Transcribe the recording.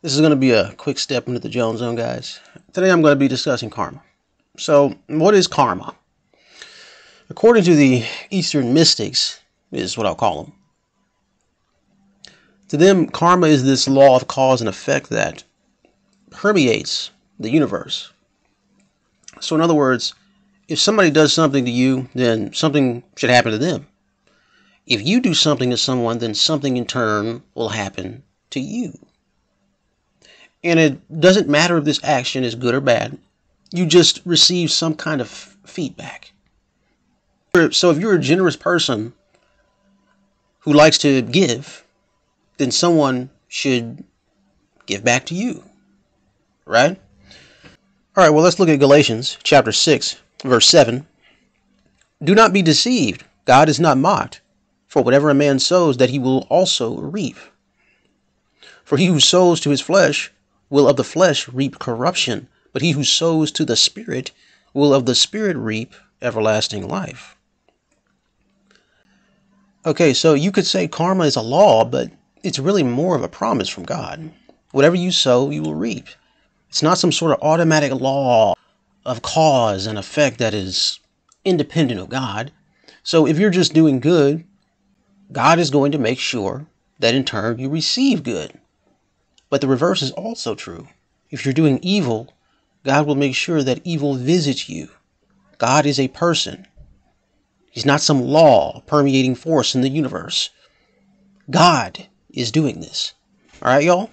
This is going to be a quick step into the Jones Zone, guys. Today I'm going to be discussing karma. So, what is karma? According to the Eastern mystics, is what I'll call them. To them, karma is this law of cause and effect that permeates the universe. So, in other words, if somebody does something to you, then something should happen to them. If you do something to someone, then something in turn will happen to you. And it doesn't matter if this action is good or bad, you just receive some kind of feedback. So if you're a generous person who likes to give, then someone should give back to you. Right? All right, well, let's look at Galatians chapter 6, verse 7. Do not be deceived. God is not mocked. For whatever a man sows, that he will also reap. For he who sows to his flesh will of the flesh reap corruption, but he who sows to the Spirit will of the Spirit reap everlasting life. Okay, so you could say karma is a law, but it's really more of a promise from God. Whatever you sow, you will reap. It's not some sort of automatic law of cause and effect that is independent of God. So if you're just doing good, God is going to make sure that in turn you receive good. But the reverse is also true. If you're doing evil, God will make sure that evil visits you. God is a person. He's not some law permeating force in the universe. God is doing this. All right, y'all?